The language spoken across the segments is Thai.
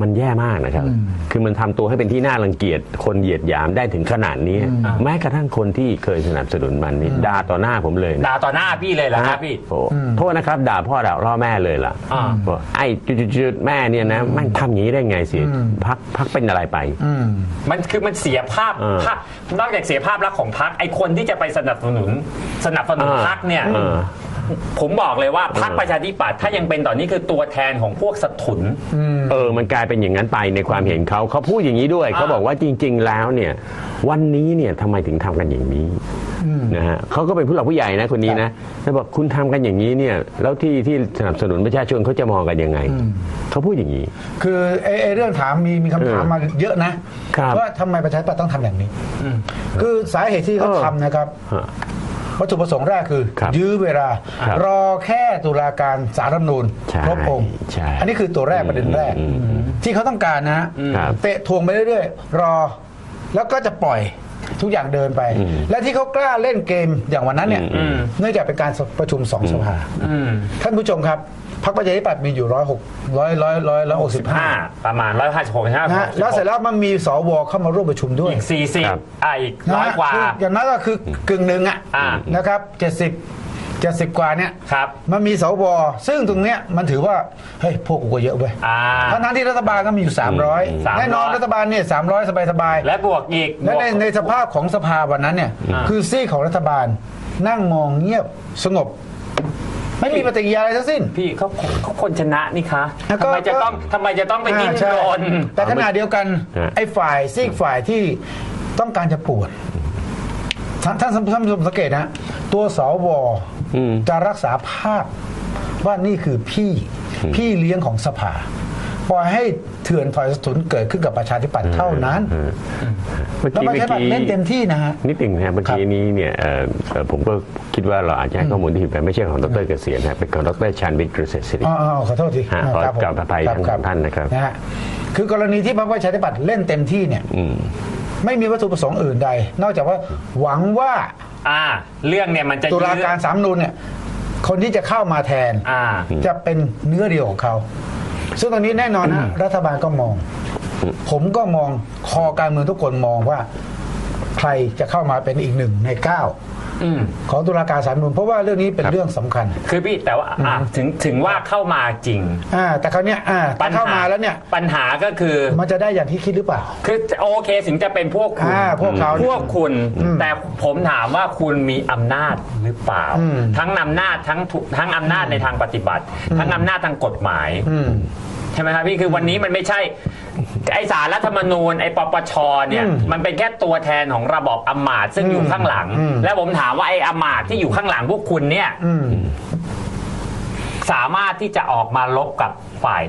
มันแย่มากนะครับ คือมันทำตัวให้เป็นที่น่ารังเกียจคนเหยียดหยามได้ถึงขนาดนี้ แม้กระทั่งคนที่เคยสนับสนุนมันนี่ด่าต่อหน้าผมเลยนะด่าต่อหน้าพี่เลยเหรอครับพี่โอ้โทษนะครับ ด่าพ่อด่าล่อแม่เลยล่ะอ่าบอกไอ้จุดๆๆแม่เนี่ยนะแม่งทำอย่างนี้ได้ไงสิพักพักเป็นอะไรไปอืมมันคือมันเสียภาพเออภาพนอกจากเสียภาพลักษณ์ของพรรคไอคนที่จะไปสนับสนุน สนับสนุนเออพรรคเนี่ยเออผมบอกเลยว่าพรรคประชาธิปัตย์ถ้ายังเป็นต่อนนี้คือตัวแทนของพวกสถุนเออมันกลายเป็นอย่างนั้นไปในความเห็นเขาเขาพูดอย่างนี้ด้วยเขาบอกว่าจริง ๆ แล้วเนี่ยวันนี้เนี่ยทำไมถึงทำกันอย่างนี้นะฮะเขาก็เป็นผู้หลักผู้ใหญ่นะคนนี้นะแล้วบอกคุณทำกันอย่างนี้เนี่ยแล้วที่ที่สนับสนุนประชาชนเขาจะมองกันยังไงเขาพูดอย่างนี้ คือไอ้ไอ้เรื่องถามมีมีคำถามมาเยอะนะครับว่าทำไมประชาธิปัตย์ต้องทำอย่างนี้คือสาเหตุที่เขาเออทำนะครับฮะ วัตถุประสงค์แรกคือ ครับยื้อเวลาครับรอแค่ตุลาการสารรัฐธรรมนูญใช่ครบองค์ใช่อันนี้คือตัวแรกประเด็นแรก อืมอืมที่เขาต้องการนะครับเตะทวงไปเรื่อยๆ รอแล้วก็จะปล่อยทุกอย่างเดินไป อืม และที่เขากล้าเล่นเกมอย่างวันนั้นเนี่ยอืม เนื่องจากเป็นการประชุมสองสภา อืม ท่านผู้ชมครับ พรรคประชาธิปัตย์มีอยู่ร้อยหกร้อยร้อยร้อยร้อยหกสิบห้าห้าประมาณร้อยห้าสิบหกห้านะฮะแล้วเสร็จแล้วมันมีสวเข้ามาร่วมประชุมด้วยอีกสี่สิบครับอะอีกนะร้อยฮะกว่า คืออย่างนั้นก็คือกึ่งหนึ่งอะอ่า นะครับเจ็ดสิบเจ็ดสิบกว่าเนี่ย ครับ มันมีสวซึ่งตรงเนี้ยมันถือว่า เฮ้ย พวกกูก็เยอะเว้ยอ่าทั้งนั้นที่รัฐบาลก็มีอยู่ 300 300 แน่นอนรัฐบาลเนี่ย300 สบายๆและบวกอีกและในบวก ในสภาพของสภาวันนั้นเนี่ย อ่า คือซีกของรัฐบาลนั่งมองเงียบสงบ ไม่มีปฏิกิริยาอะไรทั้งสิ้น พี่เขาเขาคนชนะนี่คะแล้วก็ ทำไมจะต้องทำไมจะต้องไปดิ้นอ่าใช่รน แต่ขณะเดียวกันฮะ ไอ้ฝ่ายซีกฝ่ายที่ต้องการจะปวดท่านท่านท่านผู้ชมสังเกตนะ ตัวสวอืม จะรักษาภาพว่านี่คือพี่พี่เลี้ยงของสภา ปล่อยให้ เถื่อนถอยสถุนเกิดขึ้นกับประชาธิปัตย์เท่านั้นเมื่อแล้วกี้ประเมื่ชาธิปัตอกี้ย์เล่นเต็มที่นะฮะนิดหนึ่งนะเมื่อกี้นี้เนี่ยเอ่อเอ่อผมก็คิดว่าเราอาจจะให้ข้อมูลที่ผิดไปไม่ใช่ของดรเกษียณนะเป็นของดรชันวิทย์กฤษศิริอ๋ออ๋อขอโทษทีฮะอ่าขอครับผมกราบอภัยครับทั้งครับท่านนะครับนะฮะคือกรณีที่พรรคประชาธิปัตย์เล่นเต็มที่เนี่ยอืมไม่มีวัตถุประสงค์อื่นใด นอกจากว่าหวังว่าอ่าเรื่องเนี่ยมันจะตุลาการสามนูนเนี่ยคนที่จะเข้ามาแทนอ่าจะเป็นเนื้อเดียวของเขา ซึ่งตอนนี้แน่นอนนะรัฐบาลก็มอง ผมก็มองคอการเมืองทุกคนมองว่า ใครจะเข้ามาเป็นอีกหนึ่งในเก้าอืมของตุลาการสามนูนเพราะว่าเรื่องนี้เป็นครับเรื่องสำคัญ คือพี่แต่ว่าอะถึงถึงว่าเข้ามาจริงอ่าแต่คราวเนี้ยอ่าถ้าเข้ามาแล้วเนี่ยปัญหาก็คือมันจะได้อย่างที่คิดหรือเปล่า คือโอเคถึงจะเป็นพวกคุณอ่าพวกเขาพวกคุณ แต่ผมถามว่าคุณมีอำนาจหรือเปล่าอืมทั้งอำนาจทั้งทุทั้งอำนาจในทางปฏิบัติ ทั้งอำนาจทางกฎหมายอืมใช่ไหมครับพี่คือวันนี้มันไม่ใช่ ไอสารรัฐธรรมนูญไอปปชเนี่ยอืมมันเป็นแค่ตัวแทนของระบอบอำมาตย์ซึ่งอยู่ข้างหลังอืมแล้วผมถามว่าไออำมาตย์ที่อยู่ข้างหลังพวกคุณเนี่ยอืมสามารถที่จะออกมาลบกับฝ่าย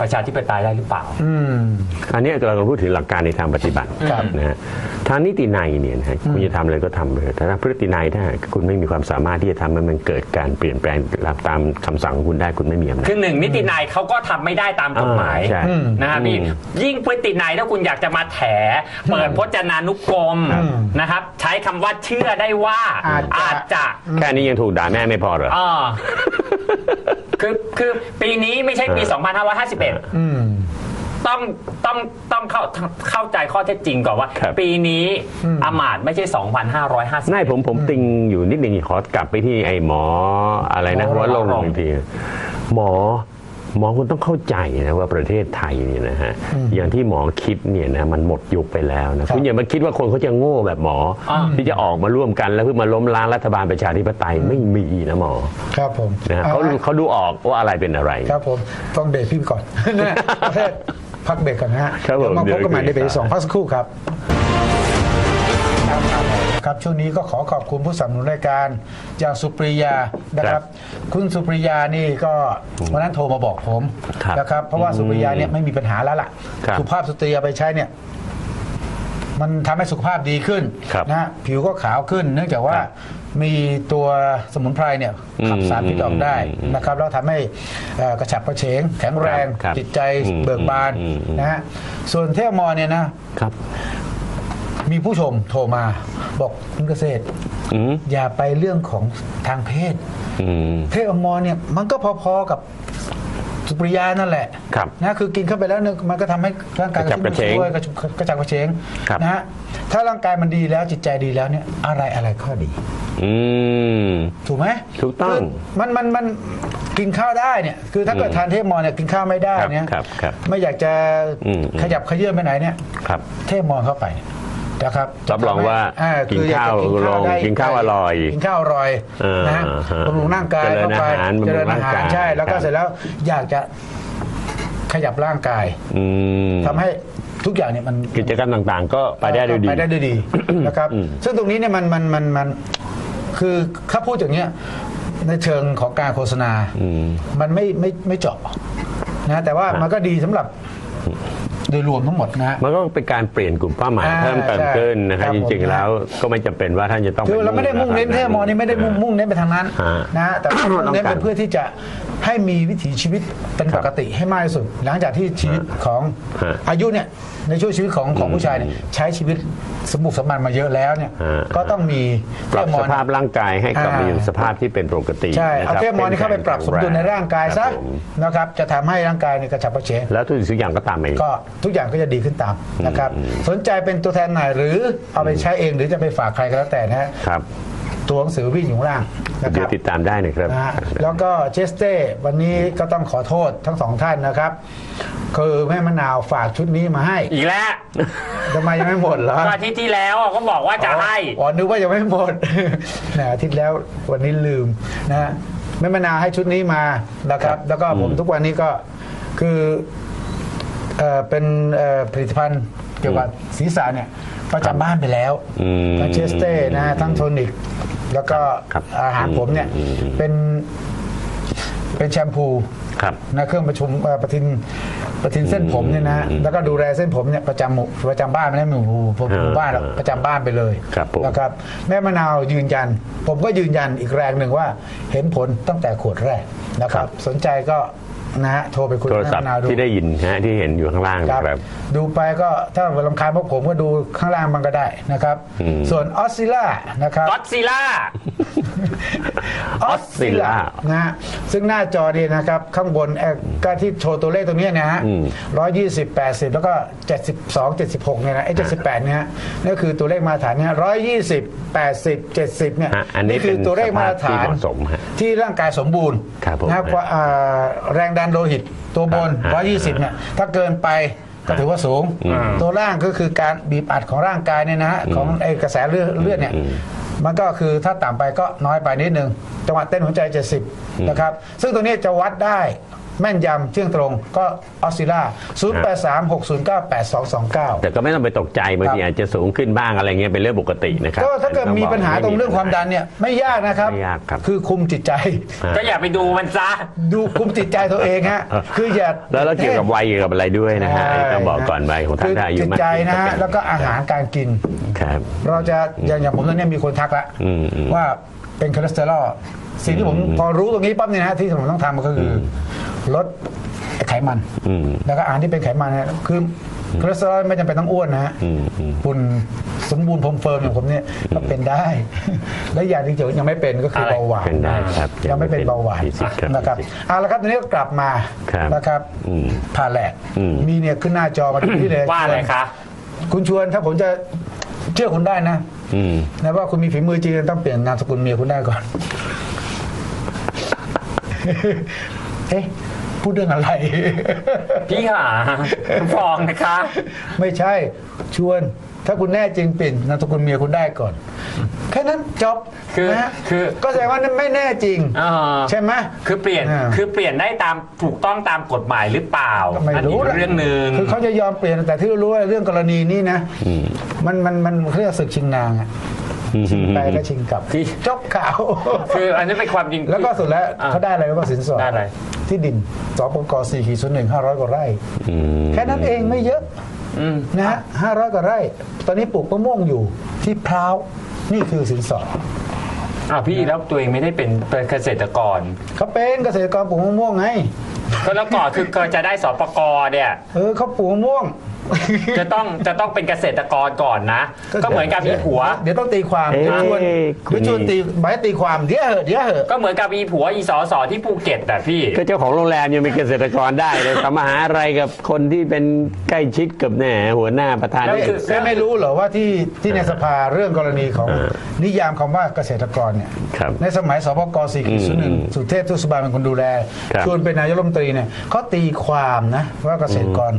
ประชาธิปไตยได้หรือเปล่า อืม อันนี้เรากำลังพูดถึงหลักการในทางปฏิบัติครับนะฮะทางนิตินัยเนี่ยนะฮะคุณจะทำอะไรก็ทำไปเถอะแต่ทางพฤตินัยถ้าหากคุณไม่มีความสามารถที่จะทำให้มันเกิดการเปลี่ยนแปลงตามคำสั่งของคุณได้คุณไม่มีอำนาจ คือหนึ่งนิตินายเขาก็ทำไม่ได้ตามกฎหมายอ่าใช่นะครับพี่อืมยิ่งพฤตินายถ้าคุณอยากจะมาแถ เปิดพจนานุกรมครับนะครับใช้คำว่าเชื่อได้ว่าอาจจะจะแค่นี้ยังถูกด่าแม่ไม่พอเหรออ่า คือคือปีนี้ไม่ใช่ปี 2551 อืม ต้องต้องต้องเข้าเข้าใจข้อเท็จจริงก่อนว่า ครับ ปีนี้อำมาตย์ไม่ใช่ 2550 ไม่ผมผมติงอยู่นิดหนึ่งขอกลับไปที่ไอ้หมออะไรนะหมอหัวลงหมออีกทีหมอ หมอคุณต้องเข้าใจนะว่าประเทศไทยเนี่ยนะฮะอย่างที่หมอคิดเนี่ยนะมันหมดยุคไปแล้วนะครับคุณอย่ามาคิดว่าคนเขาจะโง่แบบหมออาที่จะออกมาร่วมกันแล้วเพื่อมาล้มล้างรัฐบาลประชาธิปไตยไม่มีนะหมอครับผมนะฮะเขาอละเขาดูออกว่าอะไรเป็นอะไร ครับผมต้องเบรกพี่ก่อนนะประเทศพักเบรกก่อนนะฮะครับผมเดี๋ยวมาพบกันใหม่เดี๋ในยวเบรกที่สองพักสักครู่ครับครับ ช่วงนี้ก็ขอขอบคุณผู้สนับสนุนรายการอย่างสุปริยานะครับ คุณสุปริยานี่ก็วันนั้นโทรมาบอกผมครับนะครับ เพราะว่าสุปริยาเนี่ยไม่มีปัญหาแล้วล่ะครับ สุภาพสตรีเอาไปใช้เนี่ย มันทำให้สุขภาพดีขึ้นครับนะฮะผิวก็ขาวขึ้น เนื่องจากว่าครับมีตัวสมุนไพรเนี่ยขับอืมสารพิษออกได้อืมนะครับ แล้วทำให้เอ่อกระฉับกระเฉง แข็งแรง ครับจิตใจอืมเบิกบานอืมอืมนะฮะส่วนเทพมอเนี่ยนะครับ มีผู้ชมโทรมาบอกคุณเกษตร อืมอย่าไปเรื่องของทางเพศ อืมเพศอมรเนี่ยมันก็พอๆกับสุปริยานั่นแหละครับนะคือกินเข้าไปแล้วเนี่ยมันก็ทำให้ร่างกายกระฉับกระเฉงด้วยกระชุบกระจับกระเฉงครับ นะฮะถ้าร่างกายมันดีแล้วจิตใจดีแล้วเนี่ยอะไรอะไรข้อดี อืม ถูกไหมถูกต้องคือมันมันมันกินข้าวได้เนี่ย คือถ้าเกิดทานเทพมอนเนี่ยกินข้าวไม่ได้เนี่ยครับครับไม่อยากจะอืม ขยับขยื่นไปไหนเนี่ย ครับ เทพมอนเข้าไปนะครับรับรองว่าอ่กินคืออยข้าวจะลงได้กินข้าวอร่อย กินข้าวอร่อยเออนะฮะฮะบำรุงร่างกายเจริญเข้าไปอาหารบำรุงเจริญอาหารร่างกายใช่ แล้วก็ครับเสร็จแล้วอยากจะขยับร่างกายอืมทำให้ทุกอย่างเนี่ยมันกิจกรรมต่างๆ ก็ไปได้ด้วยดีไปได้ด้วยดีนะครับอืมซึ่งตรงนี้เนี่ยมันมันมันมันคือถ้าพูดอย่างเนี้ยในเชิงของการโฆษณาอืมมันไม่ไม่ไม่เจาะนะแต่ว่ามันก็ดีสำหรับ โดยรวมทั้งหมดนะฮะมันก็เป็นการเปลี่ยนกลุ่มเป้าหมายอ่าเพิ่มเติมใช่ขึ้นนะครับครับจริงผมๆแล้วก็ไม่จำเป็นว่าท่านจะต้องคือเราไม่ได้มุ่งเน้นเทพมอนี่ไม่ได้มุ่งมุ่งเน้นไปทางนั้นฮะนะฮะแต่ว่ามุ่งเน้นต้องการเป็นเพื่อที่จะ ให้มีวิถีชีวิตเป็นครัปบกติให้มากที่สุด หลังจากที่ชีวิตของฮะอายุเนี่ยในช่วงชีวิตของของผู้ชายเนี่ยใช้ชีวิตสมบุกสมบันมาเยอะแล้วเนี่ยฮะก็ต้องมีปรับเทพมสอญภาพร่างกายให้กลับมาอ่าอยู่สภาพที่เป็นปกติใช่นะเอาครับเทพมอญนี่เข้าไปปรับสมดุลในร่างกายซะครับผมนะครับจะทำให้ร่างกายเนี่ยกระฉับกระเฉงแล้วทุกสิ่งทุกอย่างก็ตามมาเองก็ทุกอย่างก็จะดีขึ้นตามนะครับสนใจเป็นตัวแทนไหนหรือเอาไปใช้เองหรือจะไปฝากใครก็แล้วแต่นะฮะครับ ตัวหนังสือวิ่งอยู่ข้างล่างนะคเดี๋ยรัวบ ติดตามได้นะครับ นะฮะแล้วก็เชสเต้วันนี้ก็ต้องขอโทษทั้งสองท่านนะครับ คือแม่มะนาวฝากชุดนี้มาให้อีกแล้วทำไมยังไม่หมดเหรอก็อาทิตย์ที่แล้วอะก็บอกว่าจะให้ อ๋อนึกว่ายังไม่หมด นะอาทิตย์แล้ววันนี้ลืมนะฮะแม่มะนาวให้ชุดนี้มานะครับ แล้วก็ผมทุกวันนี้ก็คือเอ่อเป็นเอ่อผลิตภัณฑ์เกี่ยวกับศีรษะเนี่ยประจำบ้านไปแล้ว อืม ทั้งเชสเต้นะฮะทั้งโทนิก แล้วก็ครับอาหารผมเนี่ยอืมอืม เป็นเป็นแชมพู ครับ นะเครื่องประชุมเอ่อประทินประทินเส้นผมเนี่ยนะ อืมแล้วก็ดูแลเส้นผมเนี่ยประจำหมู่ประจำบ้านไม่ได้หมู่ผมอ่าหมู่บ้านหรอกประจำบ้านไปเลยครับผม นะครับแม่มะนาวยืนยัน ผมก็ยืนยันอีกแรงหนึ่งว่าเห็นผลตั้งแต่ขวดแรกนะครับ สนใจก็ นะฮะโทรไปคุยโทกับรแม่ศัพท์มะนาวดู ที่ได้ยินนะฮะที่เห็นอยู่ข้างล่างคนะรับครับ ดูไปก็ถ้าลำคาญพวกผมก็ดูข้างล่างมันก็ได้นะครับ อืม ส่วนออสซิล่านะครับก็อดซิล่าออสซิล่า Oscilla นะฮะซึ่งหน้าจอเนี่ยนะครับ ข้างบนเอ่อก็ที่โชว์ตัวเลขตรงเนี้ยนะฮะอืมร้อยยี่สิบแปดสิบแล้วก็เจ็ดสิบสองเจ็ดสิบหกเนี่ยนะไอ้เจ็ดสิบแปดเนี่ยฮะนี่คือตัวเลขมาตรฐานเนี่ยร้อยยี่สิบแปดสิบเจ็ดสิบเนี่ยฮะอันนี้คือตัวเลขมาตรฐานเป็นสภาพที่เหมาะสมฮะที่ร่างกายสมบูรณ์ครับผม นะกว่าอ่าแรงดันโลหิต ตัวบนครับร้อยยี่สิบเนี่ยถ้าเกินไปก็ถือว่าสูง ตัวล่างก็คือการบีบอัดของร่างกายเนี่ยนะฮะของไอ้กระแสเลือดเลือดเนี่ยมันก็คือถ้าต่ำไปก็น้อยไปนิดนึง จังหวะเต้นหัวใจ 70 นะครับ ซึ่งตรงนี้จะวัดได้ แม่นยำเที่ยงตรงก็ออสซิล่า0 8 3 6 0 9 8 2 2 9 แต่ก็ไม่ต้องไปตกใจบางทีครับอาจจะสูงขึ้นบ้างอะไรเงี้ยเป็นเรื่องปกตินะครับก็ถ้าเกิดมีปัญหาตรงเรื่องความดันเนี่ยไม่ยากนะครับไม่ยากครับ คือคุมจิตใจ ก็อย่าไปดูมันซะดูคุมจิตใจตัวเองฮะคืออย่าแล้วแล้วเกี่ยวกับวัยเกี่ยวกับอะไรด้วยนะฮะใช่ต้องบอกก่อนวัยของท่านคือถ้าอายุจิตมากใจขึ้นะฮะเป็แล้วก็อาหารการกินครับเราจะอย่างอย่างผมตอนนี้มีคนทักละอืมอืมว่าเป็นคอเลสเตอรอล สิ่งที่ผมพอรู้ตรงนี้ปั๊บเนี่ยนะฮะที่ผมต้องทำก็คือลดไขมัน อืม แล้วก็อาหารที่เป็นไขมันเนี่ยคือคอเลสเตอรอลไม่จำเป็นต้องอ้วนนะฮะอืมอืมคุณสมบูรณ์พรม firm อย่างผมเนี่ยก็เป็นได้ และอย่างที่เจอยังไม่เป็นก็คืออะไรเบาหวานเป็นได้ครับยังไม่เป็นเบาหวานมีสิทธิ์ครับนะครับมีสิทธิ์เอาละครับตอนนี้ก็กลับมาครับนะครับอืมผ่าแหลกอืม มีเนี่ยขึ้นหน้าจอมาที่นี่เลยว่าอะไรคะ คุณชวนถ้าผมจะเชื่อคุณได้นะ อืม นะว่าคุณมีฝีมือจริงต้องเปลี่ยนนามสกุลเมียคุณได้ก่อน เอ๊ะพูดเรื่องอะไร พี่หาฟองนะคะ ไม่ใช่ชวน ถ้าคุณแน่จริงเปลี่ยนนามสกุลเมียคุณได้ก่อน แค่นั้นจบคือนะฮะคือก็แสดงว่านั่นไม่แน่จริงอ่าใช่ไหมคือเปลี่ยนอ่าคือเปลี่ยนได้ตามถูกต้องตามกฎหมายหรือเปล่าก็ไม่อันรู้อีกนะเรื่องหนึ่งคือเขาจะยอมเปลี่ยนแต่ที่รู้ว่าเรื่องกรณีนี้นะอืมมันมันมันเขาเรียกศึกชิงนางอะ ชิงไปก็ชิงกลับที่ จบข่าวคืออันนี้เป็นความจริง แล้วก็สุดแล้วอะเขาได้อะไรรู้ป่ะสินสอดได้อะไร ที่ดินสปกสี่ขีดศูนย์หนึ่งห้าร้อยกว่าไร่ อืม แค่นั้นเองไม่เยอะอืม นะฮะห้าร้อยกว่าไร่ ตอนนี้ปลูกมะม่วงอยู่ที่พร้าวนี่คือสินสอดอ้าวพี่แล้วตัวเองไม่ได้เป็นเป็นเกษตรกร เขาเป็นเกษตรกรปลูกมะม่วงไง ก็แล้วก่อนคือก็จะได้สปกรเนี่ย เออเขาปลูกมะม่วง จะต้องจะต้องเป็นเกษตรกรก่อนนะ ก็เหมือนกับมีผัว เดี๋ยวต้องตีความเอ๊ะเดี๋ยวชวนคุณเดี๋ยวชวนตีหมายตีความเดี๋ยวเหอะเดี๋ยวเหอะก็เหมือนกับมีผัวอีสอสอที่ภูเก็ตแต่พี่ก็เจ้าของโรงแรมยังเป็นเกษตรกรได้เลยทำมาหาอะไรกับคนที่เป็นใกล้ชิดกับแหน่หัวหน้าประธานแล้วเนี่ยคือแกไม่รู้เหรอว่าที่ที่ในสภาเรื่องกรณีของเออนิยามคำว่าเกษตรกรเนี่ยครับในสมัยสปกสี่อืมศูนย์หนึ่งสุเทพทุสบาลเป็นคนดูแลครับชวนเป็นนายกรัฐมนตรีเนี่ยเขาตีความนะว่าเกษตรกร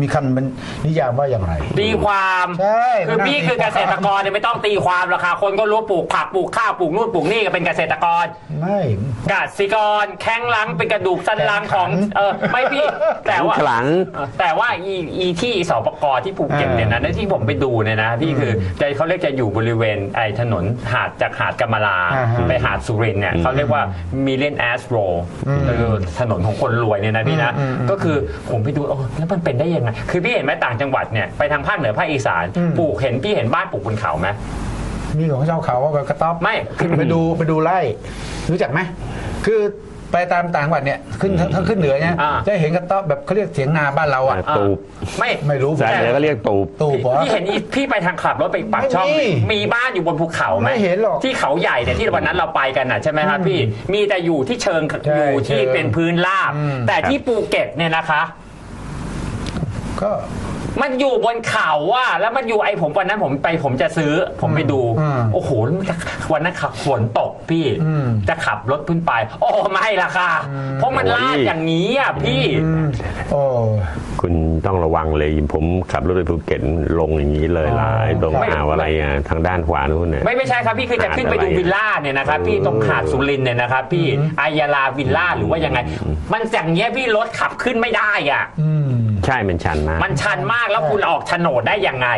มีคำเป็นนิยามว่าอย่างไร ตีความใช่คือพี่คือเกษตรกรเนี่ยไม่ต้องตีความหรอกค่ะคนก็รู้ปลูกผักปลูกข้าวปลูกนู่นปลูกนี่ก็เป็นเกษตรกรไม่กสิกรแข้งหลังเป็นกระดูกสันหลังของเออไม่พี่แต่ว่าขลังแต่ว่าอีอีที่สปกที่ภูเก็ตเนี่ยนะที่ผมไปดูเนี่ยนะพี่คือจะเขาเรียกจะอยู่บริเวณไอ้ถนนหาดจากหาดกำมะลาอ่าฮะไปหาดสุรินทร์เนี่ยเขาเรียกว่ามิเลนแอสโรคือถนนของคนรวยเนี่ยนะพี่นะอืมอืมก็คือผมไปดูเออแล้วมันเป็นได้ยังไงคือพี่เห็นไหมต่างจังหวัดเนี่ยไปทางภาคเหนือภาคอีสานอืม ปลูกเห็นพี่เห็นบ้านปลูกบนเขาไหม มีของเจ้าเขาว่ากระต๊อบไม่คือไปดูไปดูไร่รู้จักไหมคือไปตามต่างจังหวัดเนี่ยขึ้นทั้งทั้งขึ้นเหนือเนี่ยอ่า จะเห็นกระต๊อบแบบเขาเรียกเถียงนาบ้านเราอะ ตูบไม่ไม่รู้ สายเหนือก็เรียกตูบ ตูบเหรอพี่เห็นอีพี่ไปทางขับรถไปปากช่อง ไม่มีมีบ้านอยู่บนภูเขาไหมไม่เห็นหรอกที่เขาใหญ่เนี่ยที่วันนั้นเราไปกันน่ะใช่ไหมครับพี่มีแต่อยู่ที่เชิงใช่อยู่ที่เชิงเป็นพื้นราบ อืม แต่ที่ภูเก็ตเนี่ยนะคะ ก็ มันอยู่บนเขาอะแล้วมันอยู่ไอ้ผมวันนั้นผมไปผมจะซื้อ ผมไปดู อืม โอ้โหแล้วมันจะวันนั้นขับฝนตกพี่ อืม จะขับรถขึ้นไปโอ้ไม่ละค่ะ เพราะมันลาดอย่างนี้อะพี่อืมโอ้ คุณต้องระวังเลยผมขับรถไปภูเก็ตลงอย่างนี้เลยอ๋อหลายตรงไม่ อ่าวอะไรอะทางด้านขวานู้นเนี่ย ไม่ไม่ใช่ครับพี่คือจะขึ้นไปดูวิลล่าเนี่ยนะครับพี่ตรงหาดสุรินทร์เนี่ยนะครับพี่อายาลาวิลล่าหรือว่ายังไง มันอย่างเงี้ยพี่รถขับขึ้นไม่ได้อะ อืม ใช่มันชันมาก มันชันมากแล้วคุณออกโฉนดได้ยังไง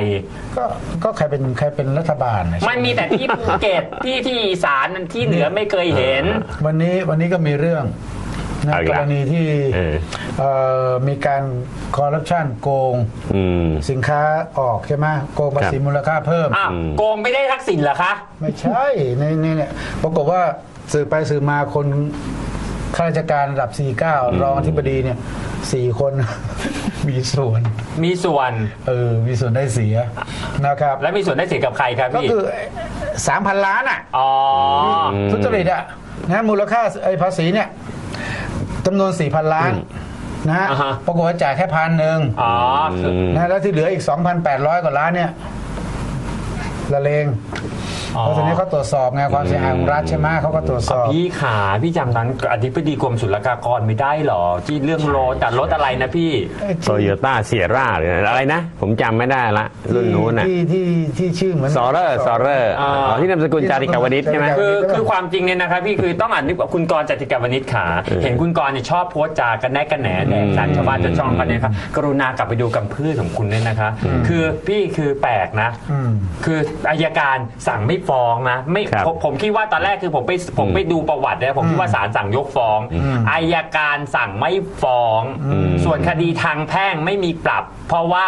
ก็ก็ใครเป็นใครเป็นรัฐบาลเนี่ยมันมีแต่ที่ภูเก็ตที่ที่อีสานที่เหนือไม่เคยเห็น วันนี้วันนี้ก็มีเรื่องนะเอาอีกกรแล้วณีที่เออ เอ่อมีการคอร์รัปชันโกงอืม สินค้าออกใช่ไหมโกงภาษีครับ มูลค่าเพิ่ม อะโกงไม่ได้ทักษิณเหรอคะ ไม่ใช่ในในเนี่ยปรากฏว่าสืบไปสืบมาคนข้าราชการระดับ 49 รองอธิบดีเนี่ยสี่คน มีส่วน มีส่วน เออ มีส่วนได้เสียนะครับ และมีส่วนได้เสียกับใครครับก็พี่คือสามพันล้านอะอ๋อทุจริตอะนะมูลค่าไอ้ภาษีเนี่ยจำนวนสี่พันล้านนะฮะอ่าฮะปรากฏว่าจ่ายแค่พันหนึ่งอ๋อคือนะแล้วที่เหลืออีก 2,800 กว่าล้านเนี่ยละเลงอ๋อ เพราะฉะนั้นเขาตรวจสอบไงความเสียหายของรัฐใช่ไหมเขาก็ตรวจสอบ พี่ขาพี่จำนั้นอธิบดีกรมศุลกากรไม่ได้เหรอที่เรื่องรถแต่รถอะไรนะพี่โตโยต้าเซียร่าหรืออะไรนะ ผมจำไม่ได้ละ รุ่นนู้นน่ะที่ที่ที่ชื่อเหมือนซอเรอร์ซอเรอร์อ่าอ๋อที่นามสกุลจาติกาวนิชใช่ไหมคือคือความจริงเนี่ยนะครับพี่คือต้องอ่านนึกว่าคุณกรณ์จติกาวนิชขา เห็นคุณกรณ์เนี่ยชอบโพสต์จากันแนกันแหนแดกดันชาวบ้านจะช่องกันเนี่ยครับกรุณากลับไปดูกำพืชของคุณเนี่ยนะคะ คือพี่คือแปลกนะอืมคืออายการสั่งไม่ฟ้องนะไม่ครับผมผมคิดว่าตอนแรกคือผมไปผมไปดูประวัติเนี่ยผมคิดว่าศาลสั่งยกฟ้องอายการสั่งไม่ฟ้อง ส่วนคดีทางแพ่งไม่มีปรับ เพราะว่า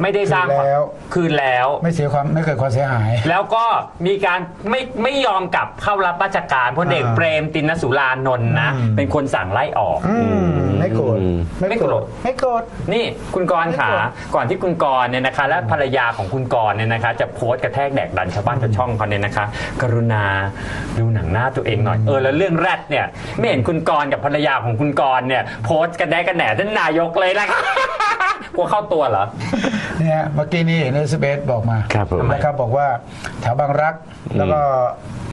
ไม่ได้สร้างคืนแล้ว คืนแล้ว ไม่เสียความไม่เกิดความเสียหาย แล้วก็มีการไม่ไม่ยอมกลับเข้ารับราชการพลเอกอ่าเปรมตินสุรานนท์นะ อืม เป็นคนสั่งไล่ออก อืมไม่โกรธอืมไม่โกรธ ไม่โกรธ นี่คุณกรณ์ขาไม่โกรธก่อนที่คุณกรณ์เนี่ยนะคะ และภรรยาของคุณกรณ์เนี่ยนะคะ จะโพสต์กระแทกแดกดันชาวบ้านชาวช่องเขาเนี่ยนะคะ กรุณาดูหนังหน้าตัวเองหน่อยเออแล้วเรื่องแรดเนี่ยไม่เห็นคุณกรณ์กับภรรยาของคุณกรณ์เนี่ยโพสต์กระแดกกระแหน่ท่านนายกเลยนะคะกลัวเข้าตัวเหรอ เนี่ยเมื่อกี้นี้เอลิซาเบธบอกมาครับผม นะครับบอกว่าแถวบางรักแล้วก็